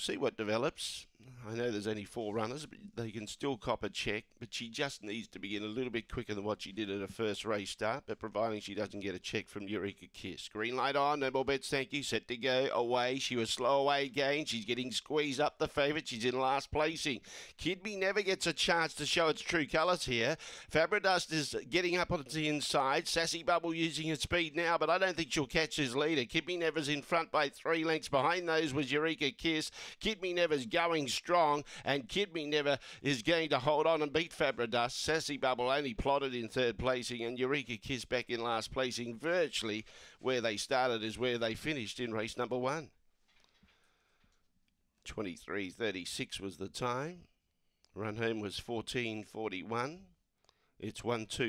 see what develops. I know there's only four runners, but they can still cop a check. But she just needs to begin a little bit quicker than what she did at her first race start. But providing she doesn't get a check from Eureka Kiss. Green light on, no more bets, thank you. Set to go away. She was slow away again. She's getting squeezed up the favourite. She's in last placing. Kid Me never gets a chance to show its true colours here. Fabradust is getting up on the inside. Sassy Bubble using her speed now, but I don't think she'll catch his leader. Kid Me Never's in front by three lengths. Behind those was Eureka Kiss. Kid Me Never's going strong, and Kid Me Never is going to hold on and beat Fabradust. Sassy Bubble only plotted in third placing, and Eureka Kiss back in last placing. Virtually where they started is where they finished in race number one. 23.36 was the time. Run home was 14.41. It's 1 2.